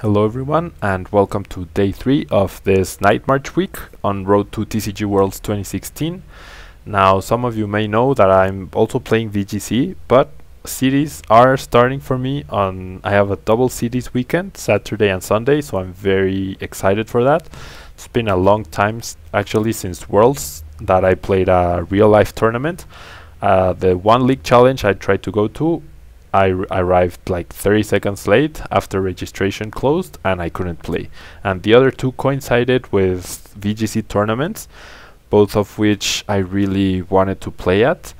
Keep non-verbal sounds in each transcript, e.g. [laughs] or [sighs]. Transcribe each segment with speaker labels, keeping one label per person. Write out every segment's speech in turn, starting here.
Speaker 1: Hello everyone and welcome to day 3 of this night march week on Road to TCG Worlds 2016. Now some of you may know that I'm also playing VGC but cities are starting for me on I have a double cities weekend Saturday and Sunday so I'm very excited for that. It's been a long time actually since Worlds that I played a real life tournament. Uh, the one league challenge I tried to go to I arrived like 30 seconds late after registration closed and I couldn't play. And the other two coincided with VGC tournaments, both of which I really wanted to play at.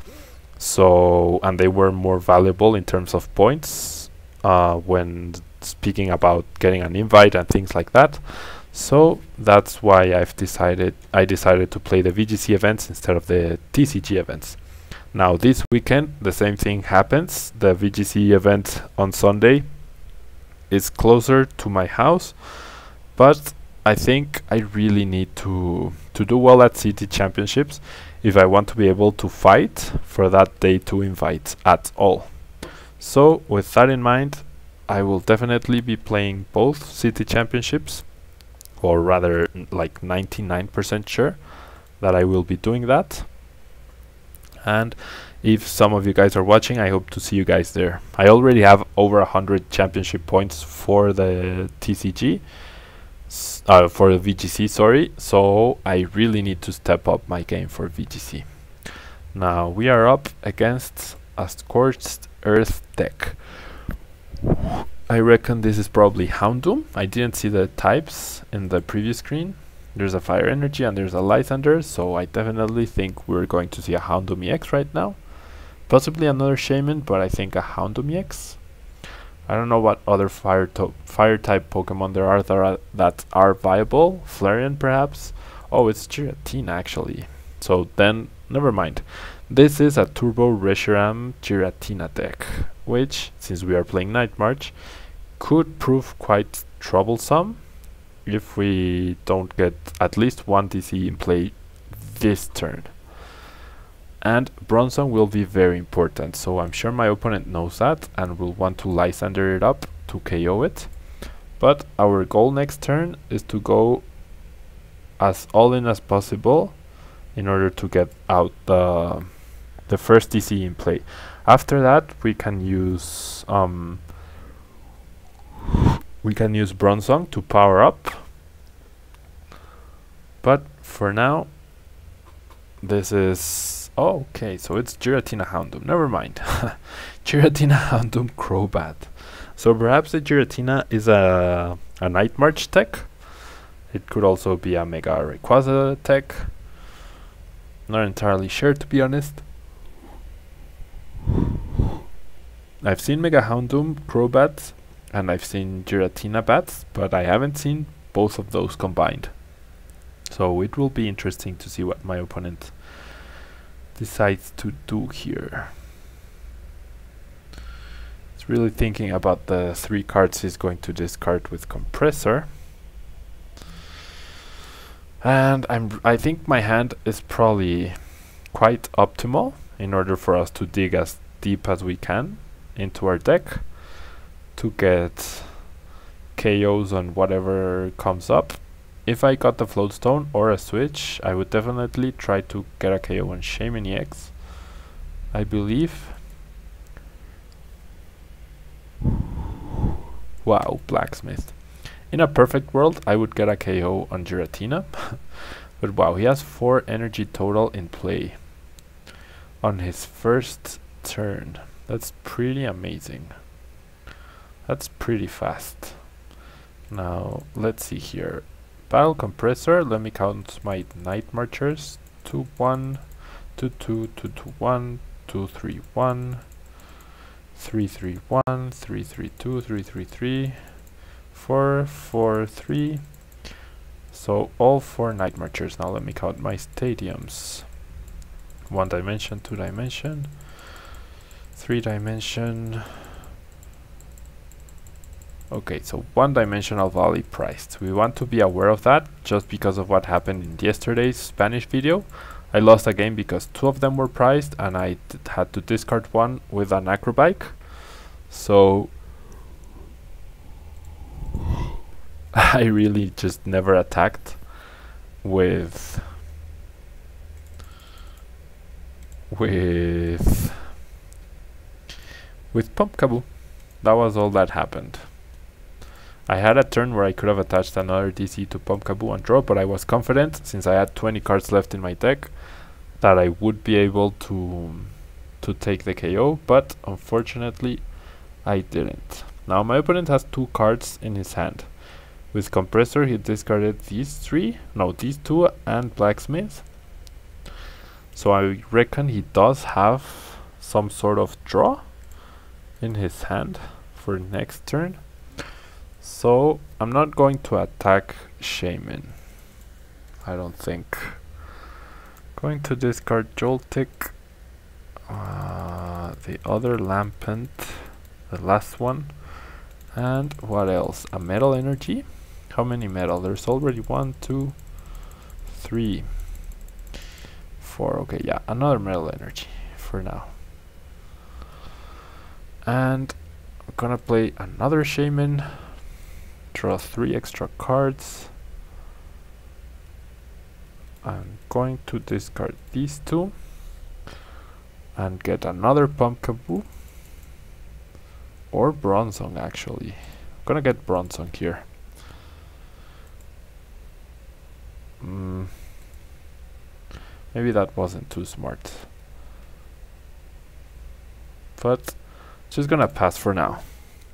Speaker 1: So, and they were more valuable in terms of points uh, when speaking about getting an invite and things like that. So that's why I've decided I decided to play the VGC events instead of the TCG events. Now this weekend the same thing happens. The VGC event on Sunday is closer to my house, but I think I really need to to do well at city championships if I want to be able to fight for that day to invite at all. So with that in mind, I will definitely be playing both city championships, or rather like 99% sure that I will be doing that and if some of you guys are watching I hope to see you guys there. I already have over a hundred championship points for the TCG uh, for the VGC sorry. So I really need to step up my game for VGC now we are up against a scorched earth deck. I reckon this is probably Houndoom. I didn't see the types in the previous screen there's a Fire Energy and there's a light Lysander, so I definitely think we're going to see a Houndoom EX right now. Possibly another Shaymin, but I think a Houndoom EX. I don't know what other fire, fire type Pokemon there are that, are that are viable. Flareon perhaps? Oh, it's Giratina actually. So then, never mind. This is a Turbo Reshiram Giratina deck, which, since we are playing Night March, could prove quite troublesome if we don't get at least one TC in play this turn. And Bronzong will be very important, so I'm sure my opponent knows that and will want to Lysander it up to KO it. But our goal next turn is to go as all in as possible in order to get out the the first TC in play. After that we can use um, we can use Bronzong to power up. But for now this is oh, okay so it's Giratina Houndoom. Never mind. [laughs] Giratina Houndoom Crobat. So perhaps the Giratina is a, a Night March tech. It could also be a Mega Rayquaza tech. Not entirely sure to be honest. I've seen Mega Houndoom Crobat and I've seen Giratina bats, but I haven't seen both of those combined. So it will be interesting to see what my opponent decides to do here. It's really thinking about the three cards he's going to discard with compressor. And I'm I think my hand is probably quite optimal in order for us to dig as deep as we can into our deck to get KOs on whatever comes up. If I got the float stone or a switch, I would definitely try to get a KO on Shaymin EX. I believe. Wow, blacksmith. In a perfect world, I would get a KO on Giratina. [laughs] but wow, he has 4 energy total in play on his first turn. That's pretty amazing. That's pretty fast. Now, let's see here. Battle compressor, let me count my night marchers. 2, 1, 2, 2, 2, 2, 1, 2, 3, 1, 3, 3, 1, 3, 3, 2, 3, 3, 3, 4, 4, 3. So all four night marchers. Now let me count my stadiums. One dimension, two dimension, three dimension, Okay, so one-dimensional valley priced. We want to be aware of that just because of what happened in yesterday's Spanish video. I lost a game because two of them were priced and I had to discard one with an acrobike. So [laughs] I really just never attacked with with with Pumpkaboo. That was all that happened. I had a turn where I could have attached another DC to pump Pumpkaboo and draw, but I was confident, since I had 20 cards left in my deck, that I would be able to to take the KO, but unfortunately I didn't. Now my opponent has two cards in his hand. With Compressor he discarded these three, no these two and Blacksmith. So I reckon he does have some sort of draw in his hand for next turn. So I'm not going to attack Shaymin. I don't think. Going to discard Joltik. Uh, the other Lampent. The last one. And what else? A metal energy? How many metal? There's already one, two, three, four. Okay, yeah, another metal energy for now. And I'm gonna play another Shaymin. Draw three extra cards. I'm going to discard these two and get another Pumpkaboo or Bronzong actually. I'm gonna get Bronzong here. Mm. Maybe that wasn't too smart. But just gonna pass for now.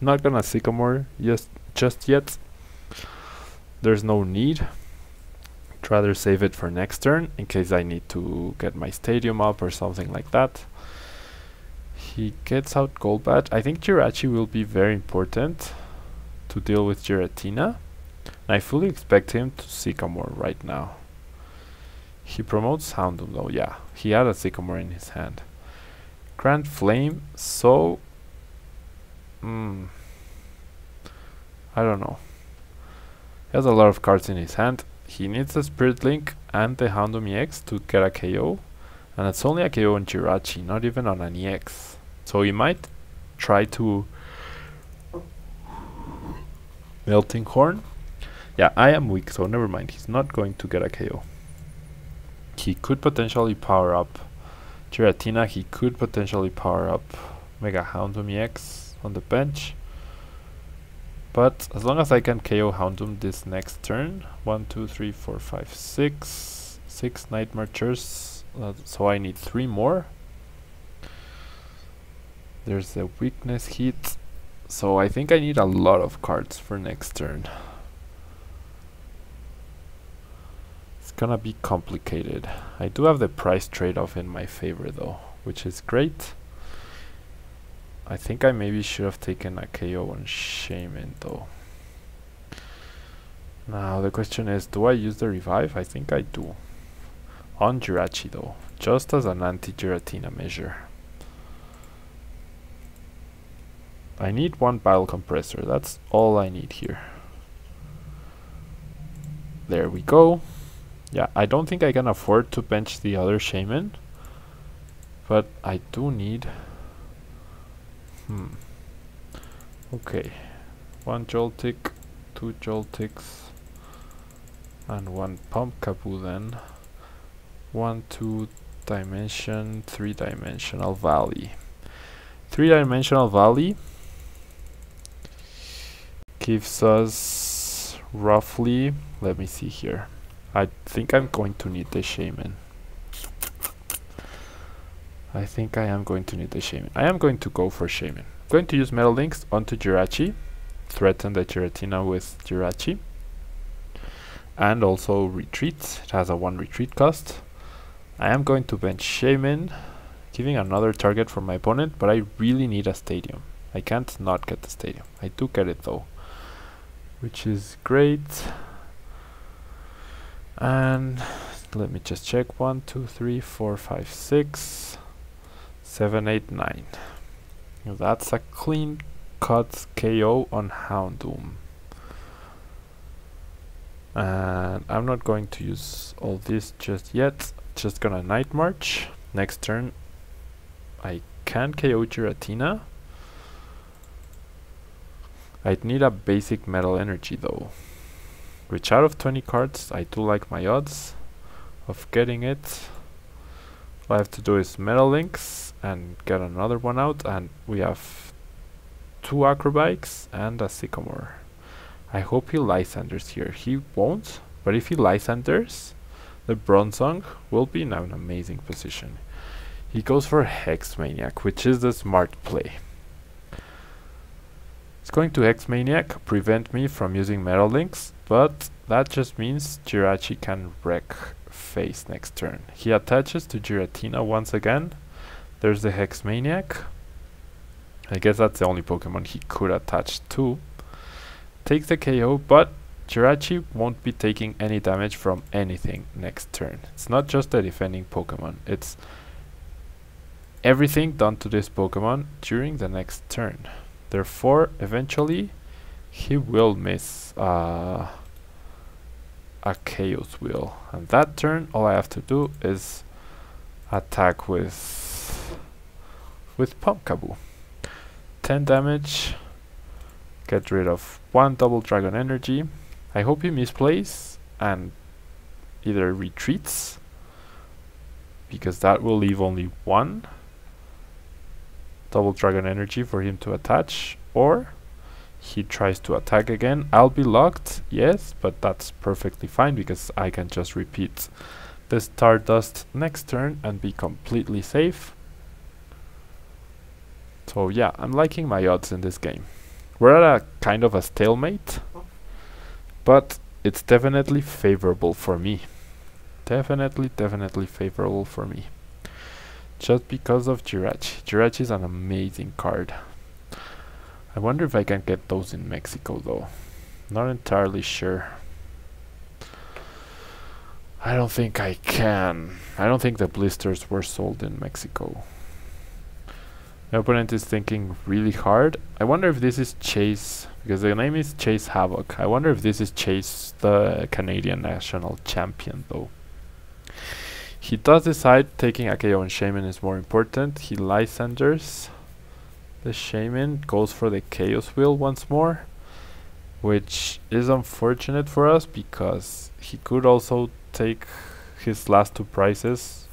Speaker 1: Not gonna Sycamore just just yet. There's no need rather save it for next turn in case I need to get my stadium up or something like that. He gets out Golbat. I think Jirachi will be very important to deal with Giratina. I fully expect him to Sycamore right now. He promotes Houndoom though, yeah. He had a Sycamore in his hand. Grand Flame, so... Mm, I don't know. He has a lot of cards in his hand he needs a Spirit Link and the Houndoom EX to get a KO. And it's only a KO on Jirachi, not even on an EX. So he might try to Melting Horn. Yeah, I am weak, so never mind. He's not going to get a KO. He could potentially power up Giratina. He could potentially power up Mega Houndoom EX on the bench. But as long as I can KO Houndoom this next turn, 1, 2, 3, 4, 5, 6, 6 Night Marchers, uh, so I need 3 more. There's a weakness hit, so I think I need a lot of cards for next turn. It's gonna be complicated. I do have the price trade-off in my favor though, which is great. I think I maybe should have taken a KO on Shaymin though. Now the question is, do I use the revive? I think I do. On Jirachi though, just as an anti-Giratina measure. I need one battle compressor, that's all I need here. There we go. Yeah, I don't think I can afford to bench the other Shaymin, but I do need Hmm. Okay. One Joltik, two Joltiks, and one pump Pumpkaboo then. One, two dimension, three dimensional valley. Three dimensional valley gives us roughly, let me see here. I think I'm going to need the Shaymin. I think I am going to need the Shaymin. I am going to go for Shaymin. I'm Going to use Metal Links onto Jirachi, threaten the Giratina with Jirachi, and also retreat. It has a one retreat cost. I am going to bench Shaymin, giving another target for my opponent, but I really need a stadium. I can't not get the stadium. I do get it though, which is great. And let me just check. One, two, three, four, five, six. 789. That's a clean cut KO on Houndoom. And I'm not going to use all this just yet. Just gonna Night March. Next turn I can KO Giratina. I'd need a basic metal energy though. which out of 20 cards I do like my odds of getting it. All I have to do is Metal Links and get another one out and we have two Acrobikes and a Sycamore. I hope he Lysanders here. He won't, but if he Lysanders, the Bronzong will be in an amazing position. He goes for Hex Maniac, which is the smart play. It's going to Hex Maniac, prevent me from using Metal Links, but that just means Jirachi can wreck face next turn. He attaches to Giratina once again. There's the Hex Maniac. I guess that's the only Pokemon he could attach to takes the KO, but Jirachi won't be taking any damage from anything next turn. It's not just a defending Pokemon, it's everything done to this Pokemon during the next turn. Therefore, eventually, he will miss uh, a Chaos Wheel. And that turn, all I have to do is attack with with Pumpkaboo. 10 damage, get rid of one double dragon energy. I hope he misplays and either retreats because that will leave only one double dragon energy for him to attach or he tries to attack again. I'll be locked, yes, but that's perfectly fine because I can just repeat the Stardust next turn and be completely safe. So yeah, I'm liking my odds in this game. We're at a kind of a stalemate, but it's definitely favorable for me. Definitely, definitely favorable for me. Just because of Jirachi. Jirachi is an amazing card. I wonder if I can get those in Mexico though. Not entirely sure. I don't think I can. I don't think the blisters were sold in Mexico. Opponent is thinking really hard. I wonder if this is Chase, because the name is Chase Havoc. I wonder if this is Chase, the Canadian national champion, though. He does decide taking a KO on Shaymin is more important. He Lysanders the Shaymin, goes for the Chaos Wheel once more, which is unfortunate for us because he could also take his last two prizes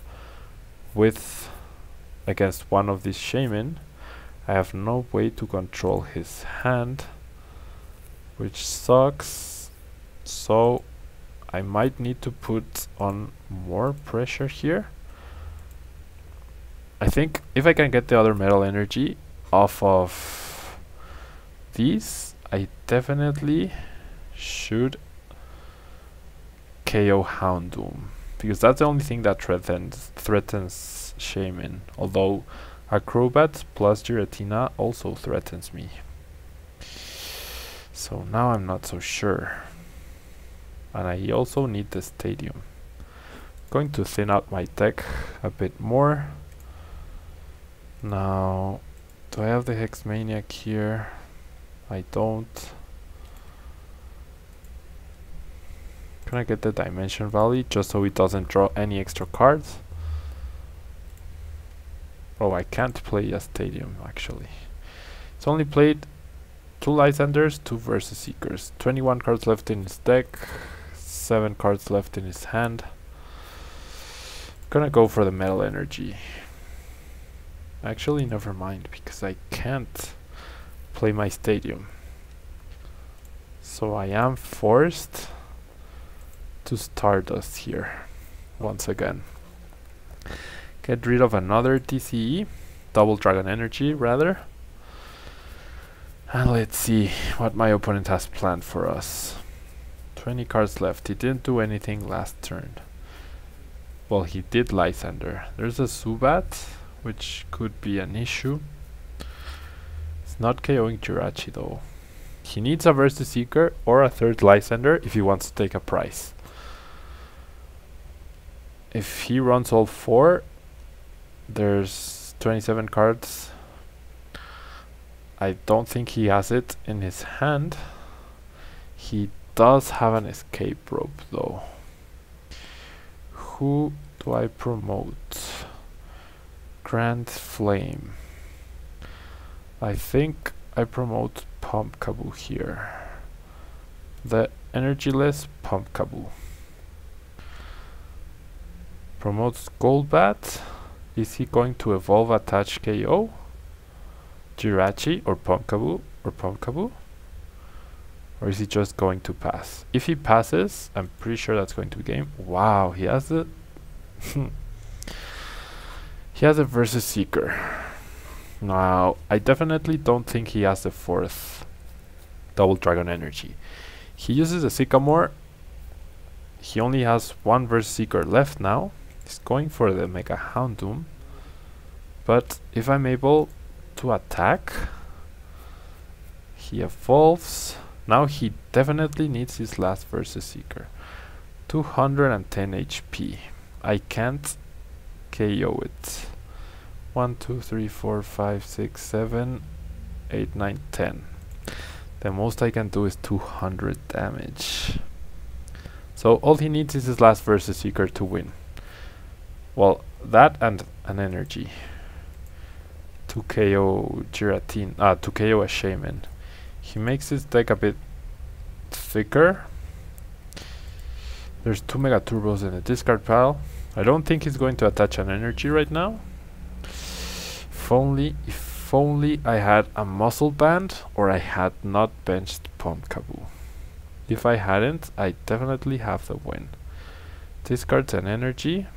Speaker 1: with against one of these Shaymin. I have no way to control his hand, which sucks. So I might need to put on more pressure here. I think if I can get the other metal energy off of these, I definitely should KO Houndoom because that's the only thing that threatens threatens Shaymin, although Acrobat plus Giratina also threatens me. So now I'm not so sure. And I also need the stadium. Going to thin out my deck a bit more. Now, do I have the Hex Maniac here? I don't. Can I get the Dimension Valley just so it doesn't draw any extra cards? Oh, I can't play a stadium actually. It's only played two Lysanders, two Versus Seekers. 21 cards left in his deck, 7 cards left in his hand. Gonna go for the Metal Energy. Actually, never mind, because I can't play my stadium. So I am forced to Stardust here, once again. Get rid of another DCE, double dragon energy rather. And let's see what my opponent has planned for us. 20 cards left. He didn't do anything last turn. Well, he did Lysander. There's a Zubat, which could be an issue. It's not KOing Jirachi though. He needs a Versus Seeker or a third Lysander if he wants to take a prize. If he runs all four, there's 27 cards. I don't think he has it in his hand. He does have an escape rope though. Who do I promote? Grand Flame. I think I promote Pumpkaboo here. The Energyless Pumpkaboo. Promotes Golbat. Is he going to evolve attach KO? Jirachi or Pumpkaboo or Pumpkaboo? Or is he just going to pass? If he passes, I'm pretty sure that's going to be game. Wow, he has the [laughs] he has a versus seeker. Now, I definitely don't think he has the fourth double dragon energy. He uses a sycamore. He only has one versus seeker left now. He's going for the Mega Houndoom. But if I'm able to attack, he evolves. Now he definitely needs his last versus seeker. 210 HP. I can't KO it. 1, 2, 3, 4, 5, 6, 7, 8, 9, 10. The most I can do is 200 damage. So all he needs is his last versus seeker to win. Well, that and an energy. To KO Giratina, ah, to KO a Shaymin. He makes his deck a bit thicker. There's two Mega Turbos in the discard pile. I don't think he's going to attach an energy right now. If only, if only I had a muscle band or I had not benched Pumpkaboo. If I hadn't, I definitely have the win. Discards an energy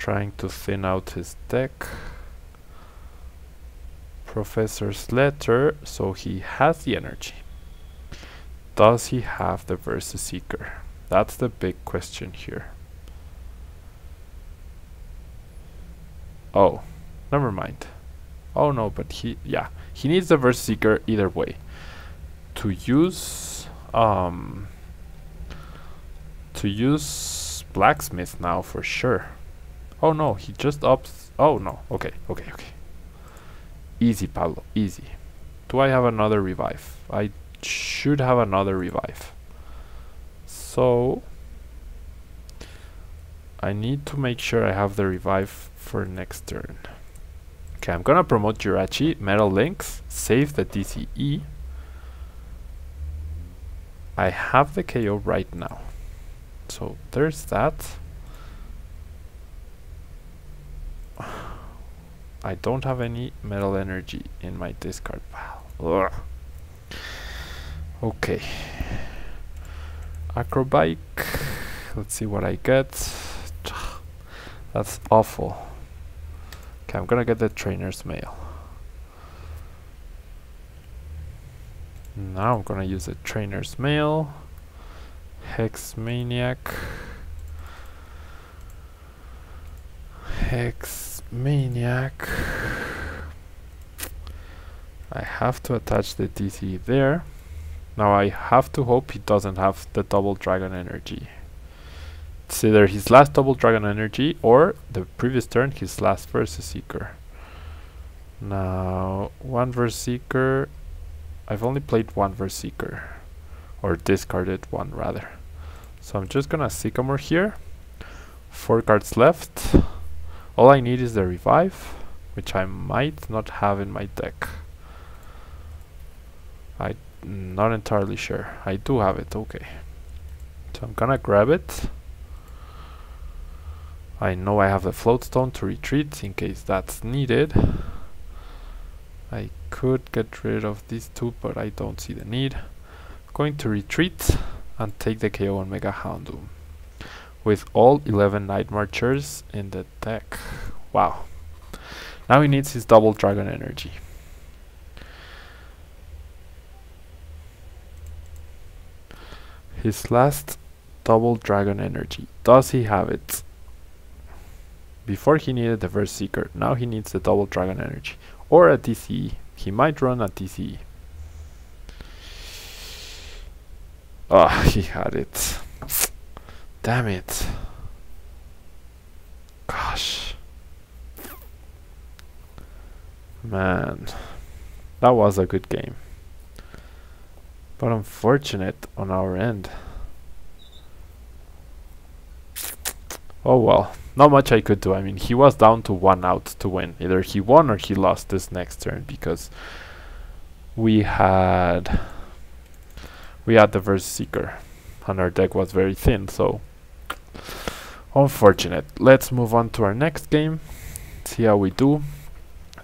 Speaker 1: trying to thin out his deck. Professor's letter, so he has the energy. Does he have the Versus Seeker? That's the big question here. Oh, never mind. Oh no, but he, yeah, he needs the Versus Seeker either way. To use, um, to use Blacksmith now for sure. Oh no, he just ups. Oh no. Okay, okay, okay. Easy, Pablo. Easy. Do I have another revive? I should have another revive. So I need to make sure I have the revive for next turn. Okay, I'm gonna promote Jirachi, Metal Links, save the DCE. I have the KO right now. So there's that. I don't have any metal energy in my discard pile. Ugh. Okay. Acrobike. Let's see what I get. [sighs] That's awful. Okay, I'm gonna get the trainer's mail. Now I'm gonna use the trainer's mail. Hex Maniac. Hex Maniac. I have to attach the DC there. Now I have to hope he doesn't have the double dragon energy. It's either his last double dragon energy or the previous turn his last versus seeker. Now one versus seeker. I've only played one versus seeker. Or discarded one rather. So I'm just gonna sycamore here. Four cards left. All I need is the revive, which I might not have in my deck. I'm not entirely sure. I do have it, okay. So I'm gonna grab it. I know I have the float stone to retreat in case that's needed. I could get rid of these two, but I don't see the need. I'm going to retreat and take the KO on Mega Houndoom with all 11 Night Marchers in the deck. Wow. Now he needs his double dragon energy. His last double dragon energy. Does he have it? Before he needed the verse seeker, now he needs the double dragon energy. Or a DCE. He might run a DCE. Ah, oh, he had it. Damn it. Gosh. Man. That was a good game. But unfortunate on our end. Oh well. Not much I could do. I mean, he was down to one out to win. Either he won or he lost this next turn because we had we had the Verse Seeker, and our deck was very thin, so unfortunate. Let's move on to our next game, see how we do.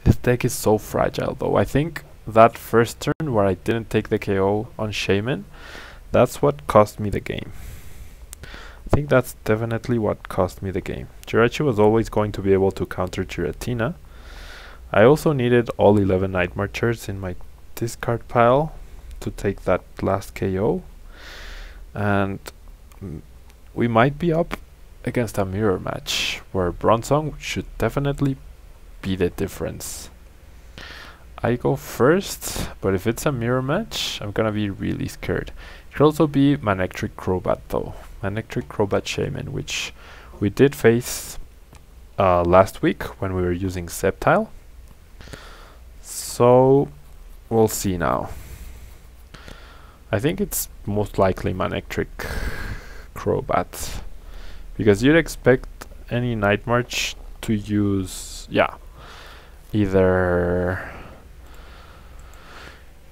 Speaker 1: This deck is so fragile though. I think that first turn where I didn't take the KO on Shaymin, that's what cost me the game. I think that's definitely what cost me the game. Jirachi was always going to be able to counter Giratina. I also needed all 11 Night Marchers in my discard pile to take that last KO. And mm, we might be up against a mirror match where Bronzong should definitely be the difference. I go first, but if it's a mirror match, I'm gonna be really scared. It could also be Manectric Crobat though. Manectric Crobat Shaymin, which we did face uh, last week when we were using Sceptile. So we'll see now. I think it's most likely Manectric Crobat because you'd expect any Night March to use, yeah, either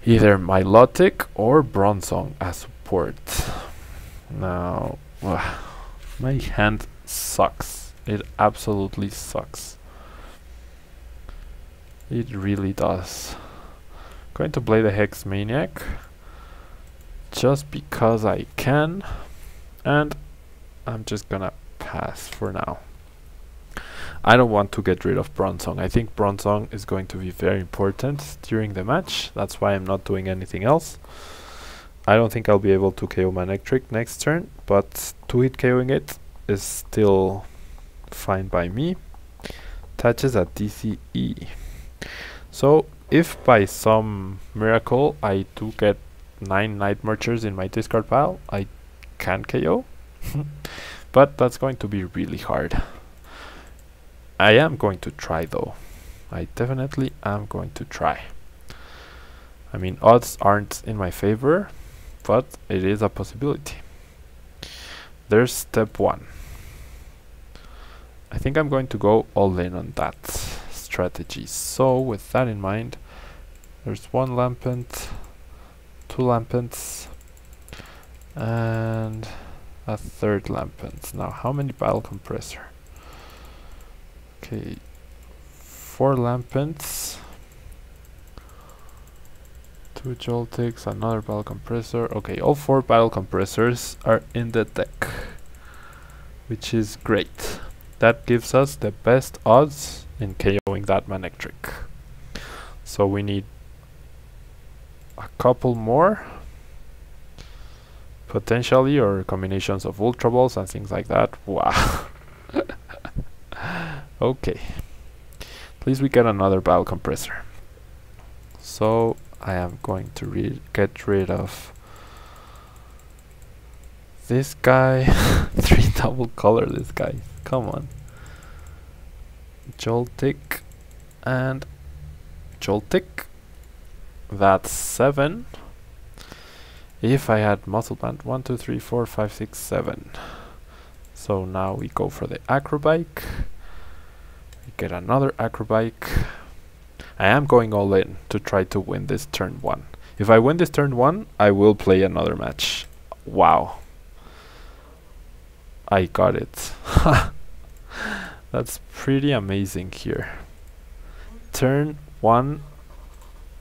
Speaker 1: either Milotic or Bronzong as support. Now, my hand sucks. It absolutely sucks. It really does. Going to play the Hex Maniac just because I can and I'm just gonna pass for now. I don't want to get rid of Bronzong. I think Bronzong is going to be very important during the match. That's why I'm not doing anything else. I don't think I'll be able to KO Manectric next turn, but 2-hit KOing it is still fine by me. Touches at DCE. So, if by some miracle I do get 9 Night Marchers in my discard pile, I can KO. but that's going to be really hard. I am going to try though. I definitely am going to try. I mean, odds aren't in my favor, but it is a possibility. There's step one. I think I'm going to go all in on that strategy. So with that in mind, there's one lampent, two lampents, and a third lamp lampent. Now, how many battle compressor? Okay, four lamp lampents, two Joltiks, another battle compressor. Okay, all four battle compressors are in the deck, which is great. That gives us the best odds in KOing that Manectric. So we need a couple more potentially or combinations of ultra balls and things like that wow [laughs] Okay. Please we get another battle compressor. So I am going to get rid of this guy. [laughs] Three double color this guy. Come on. Joltik and Joltik. That's seven. If I had muscle band one, two, three, four, five, six, seven. So now we go for the acrobike we get another acrobike. I am going all in to try to win this turn one. If I win this turn one, I will play another match. Wow. I got it. [laughs] That's pretty amazing here. Turn one,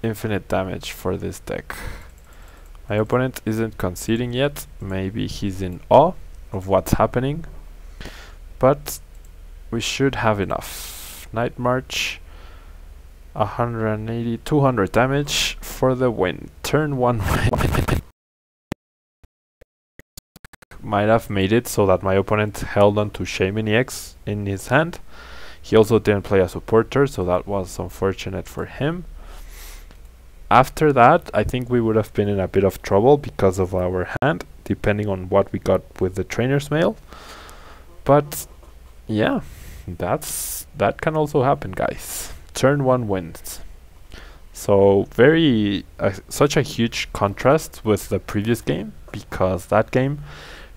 Speaker 1: infinite damage for this deck. My opponent isn't conceding yet. Maybe he's in awe of what's happening. But we should have enough. Night March 180 200 damage for the win turn one [laughs] might have made it so that my opponent held on to Shaymin EX in his hand he also didn't play a supporter so that was unfortunate for him after that I think we would have been in a bit of trouble because of our hand depending on what we got with the trainer's mail. But yeah that's that can also happen guys. Turn one wins. So very uh, such a huge contrast with the previous game because that game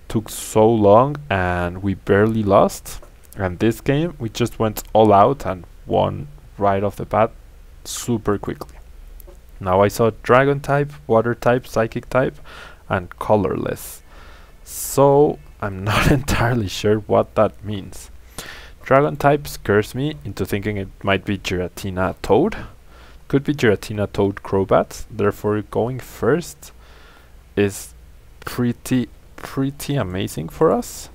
Speaker 1: took so long and we barely lost. And this game we just went all out and won right off the bat super quickly now I saw dragon type water type psychic type and colorless. So I'm [laughs] not entirely sure what that means. Dragon type scares me into thinking it might be Giratina Toad. Could be Giratina Toad Crobat, therefore going first is pretty pretty amazing for us.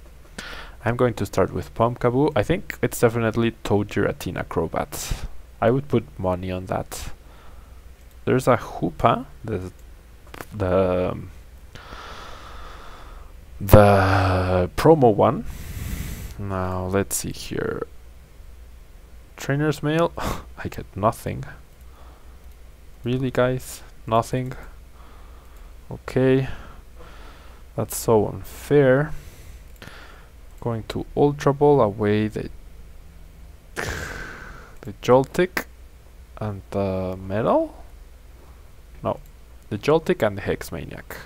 Speaker 1: I'm going to start with Pumpkaboo. I think it's definitely Toad Giratina Crobat. I would put money on that. There's a Hoopa, the the the promo one. Now let's see here. Trainer's mail. [laughs] I get nothing. Really, guys? Nothing. Okay. That's so unfair. Going to Ultra Ball away the [sighs] the Joltik and the Metal? No. The Joltik and the Hex Maniac.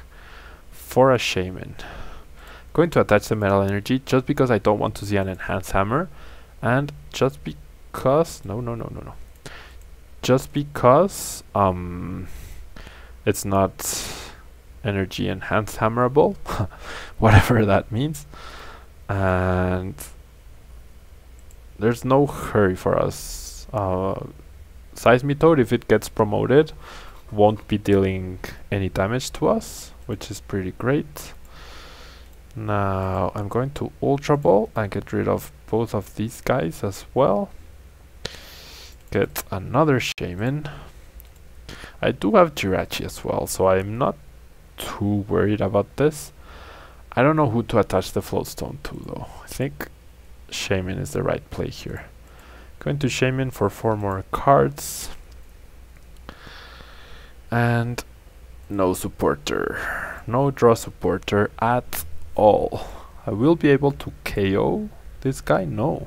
Speaker 1: For a Shaymin. Going to attach the Metal Energy just because I don't want to see an Enhanced Hammer. And just because... No, no, no, no, no. Just because um, it's not energy enhanced hammerable. [laughs] Whatever that means and there's no hurry for us. Uh, Seismitoad, if it gets promoted, won't be dealing any damage to us, which is pretty great. Now I'm going to Ultra Ball and get rid of both of these guys as well. Get another Shaymin. I do have Jirachi as well, so I'm not too worried about this. I don't know who to attach the floatstone to though. I think Shaymin is the right play here. Going to Shaymin for four more cards. And no supporter. No draw supporter at all. I will be able to KO this guy? No.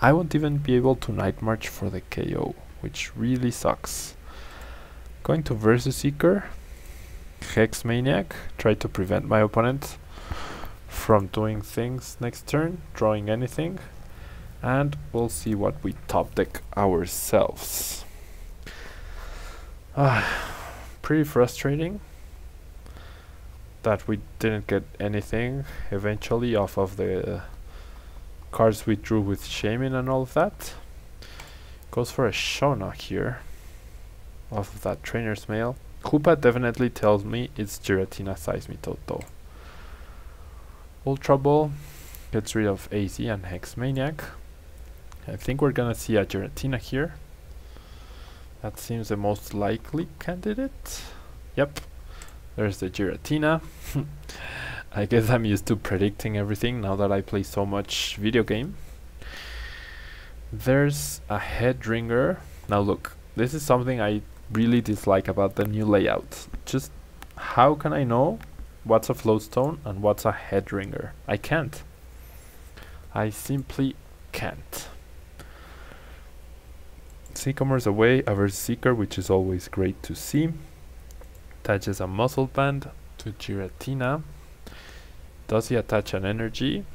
Speaker 1: I won't even be able to Night March for the KO, which really sucks. Going to Versus Seeker. Hex Maniac. Try to prevent my opponent from doing things next turn, drawing anything, and we'll see what we top deck ourselves. Uh, [sighs] pretty frustrating that we didn't get anything eventually off of the cards we drew with Shaymin and all of that. Goes for a Shauna here off of that trainer's mail. Hoopa definitely tells me it's Giratina Seismitoad though. Ultra Ball gets rid of AZ and Hex Maniac. I think we're gonna see a Giratina here. That seems the most likely candidate. Yep, there's the Giratina. [laughs] I guess I'm used to predicting everything now that I play so much video game. There's a Headringer. Now look, this is something I really dislike about the new layout. Just how can I know what's a floatstone and what's a headringer. I can't. I simply can't. Sycamore's away, our Seeker, which is always great to see. Attaches a muscle band to Giratina. Does he attach an energy?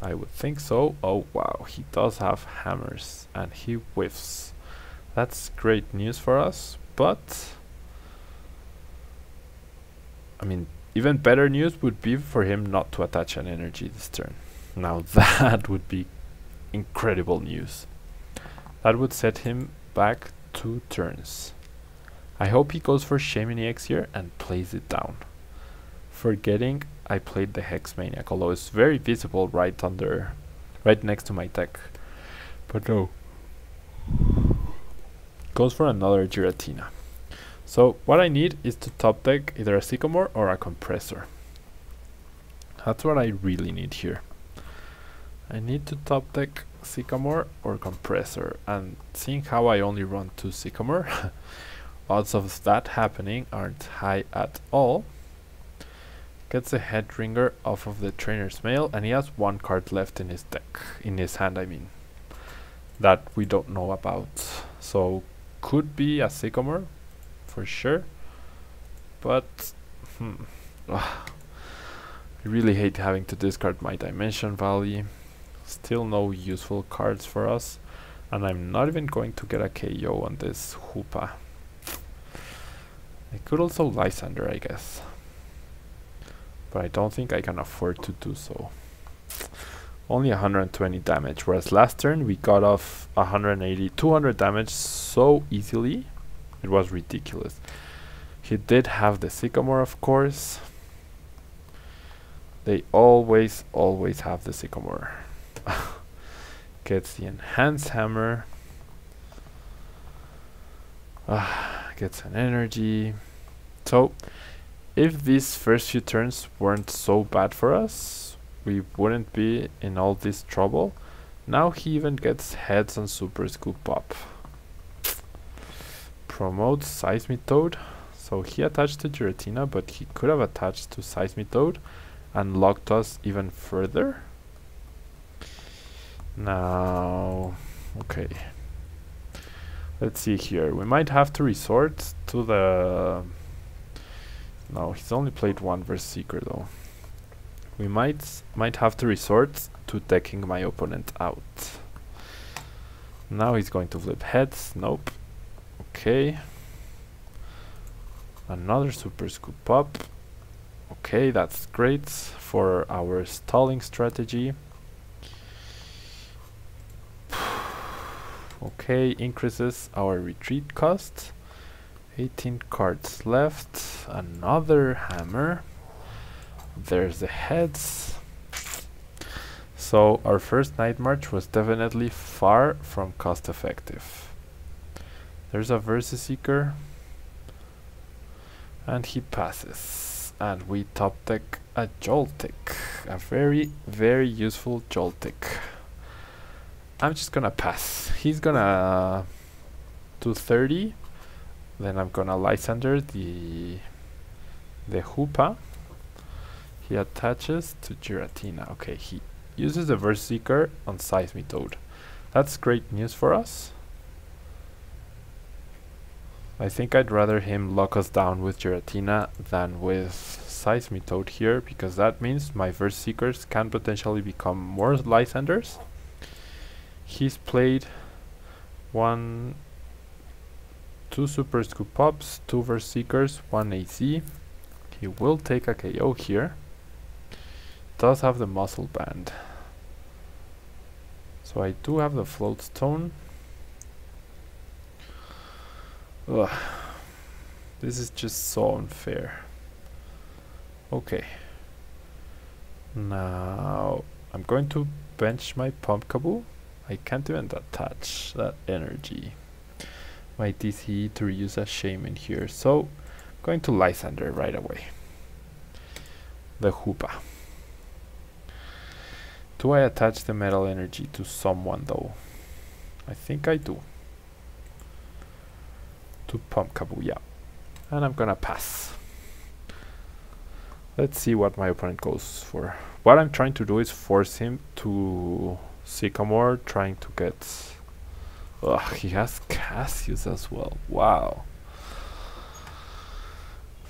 Speaker 1: I would think so. Oh wow, he does have hammers and he whiffs. That's great news for us, but I mean even better news would be for him not to attach an energy this turn. Now [laughs] that would be incredible news. That would set him back two turns. I hope he goes for Shaymin EX here and plays it down. Forgetting I played the Hex Maniac, although it's very visible right under, right next to my deck. But no. Goes for another Giratina. So what I need is to top deck either a Sycamore or a Compressor. That's what I really need here. I need to top deck Sycamore or Compressor and seeing how I only run two Sycamore, [laughs] odds of that happening aren't high at all. Gets the Headringer off of the Trainer's Mail and he has one card left in his deck, in his hand I mean, that we don't know about. So could be a Sycamore, for sure. But hmm, [sighs] I really hate having to discard my Dimension Valley. Still no useful cards for us. And I'm not even going to get a KO on this Hoopa. I could also Lysander, I guess. But I don't think I can afford to do so. Only 120 damage, whereas last turn we got off 180, 200 damage so easily. It was ridiculous. He did have the Sycamore, of course. They always, always have the Sycamore. [laughs] Gets the Enhance Hammer. Uh, gets an energy. So, if these first few turns weren't so bad for us, we wouldn't be in all this trouble. Now he even gets heads on Super Scoop Up. Promotes Seismitoad. So he attached to Giratina, but he could have attached to Seismitoad and locked us even further. Now, okay. Let's see here. We might have to resort to the... No, he's only played one versus Seeker though. We might might have to resort to decking my opponent out. Now he's going to flip heads. Nope. Okay. Another super scoop up. Okay, that's great for our stalling strategy. Okay, increases our retreat cost. 18 cards left. Another hammer. There's the heads. So our first night march was definitely far from cost effective. There's a Versus Seeker. And he passes. And we top deck a Joltik. A very, very useful Joltik. I'm just gonna pass. He's gonna do 30. Then I'm gonna Lysandre the the Hoopa. He attaches to Giratina. Okay, he uses the Verse Seeker on Seismitoad. That's great news for us. I think I'd rather him lock us down with Giratina than with Seismitoad here because that means my Verse Seekers can potentially become more Lysandres he's played one two super scoop pops two verse seekers one AZ he will take a KO here. Does have the muscle band. So I do have the float stone. Ugh. this is just so unfair. Okay. Now I'm going to bench my Pumpkaboo I can't even attach that energy. My DC to reuse a Shaymin here. So I'm going to Lysandre right away. The Hoopa. Do I attach the metal energy to someone though? I think I do. To Pumpkaboo, yeah. And I'm gonna pass. Let's see what my opponent goes for. What I'm trying to do is force him to Sycamore trying to get... Ugh, he has Cassius as well. Wow.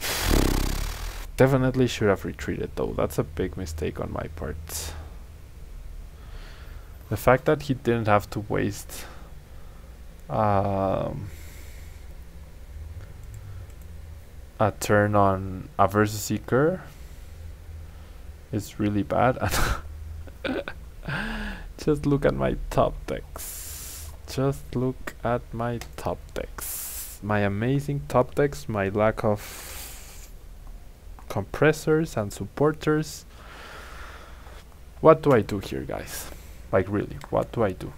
Speaker 1: [sighs] Definitely should have retreated though. That's a big mistake on my part. The fact that he didn't have to waste um, a turn on a versus seeker is really bad. [laughs] Just look at my top decks. Just look at my top decks. My amazing top decks, my lack of compressors and supporters. What do I do here, guys? Like really, what do I do?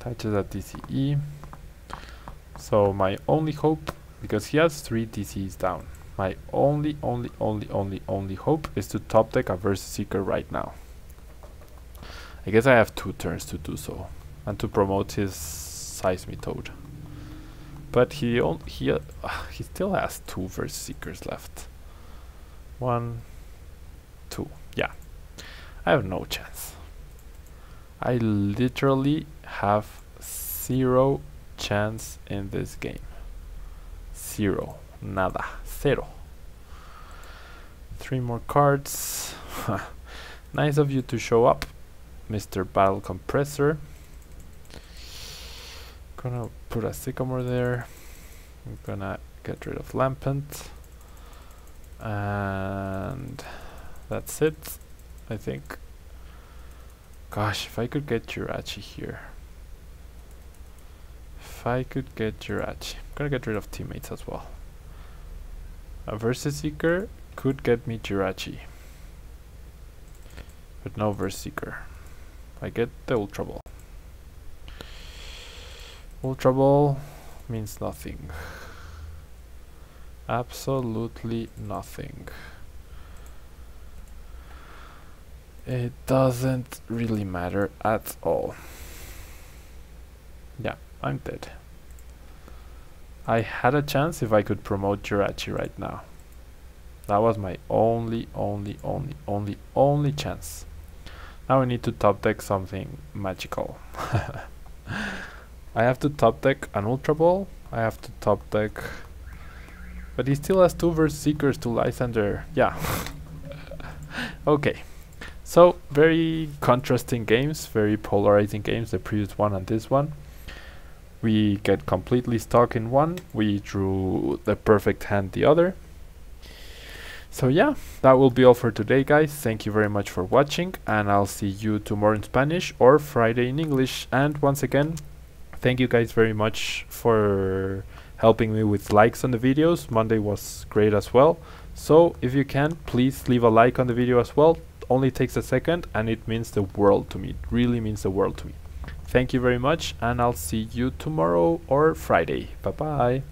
Speaker 1: Touches at DCE. So my only hope, because he has three DCs down, my only, only, only, only, only hope is to top deck a Versus Seeker right now. I guess I have two turns to do so. And to promote his Seismitoad. But he he uh, [sighs] he still has two Verse Seekers left. One, two. Yeah. I have no chance. I literally have zero chance in this game. Zero. Nada. Zero. Three more cards. [laughs] nice of you to show up. Mr. Battle Compressor. Gonna put a Sycamore there. I'm gonna get rid of Lampent. And that's it, I think. Gosh, if I could get Jirachi here. If I could get Jirachi. I'm gonna get rid of teammates as well. A Versus Seeker could get me Jirachi. But no Versus Seeker. I get the Ultra Ball. Ultra Ball means nothing. [laughs] Absolutely nothing. It doesn't really matter at all. Yeah, I'm dead. I had a chance if I could promote Jirachi right now. That was my only, only, only, only, only chance. Now we need to top deck something magical. [laughs] I have to top deck an Ultra Ball. I have to top deck... But he still has two Verse Seekers to Lysandre. Yeah. [laughs] okay. So, very contrasting games, very polarizing games, the previous one and this one. We get completely stuck in one, we drew the perfect hand the other. So yeah, that will be all for today guys, thank you very much for watching and I'll see you tomorrow in Spanish or Friday in English and once again, thank you guys very much for helping me with likes on the videos, Monday was great as well. So if you can, please leave a like on the video as well, only takes a second and it means the world to me. It really means the world to me. Thank you very much and I'll see you tomorrow or Friday. Bye bye.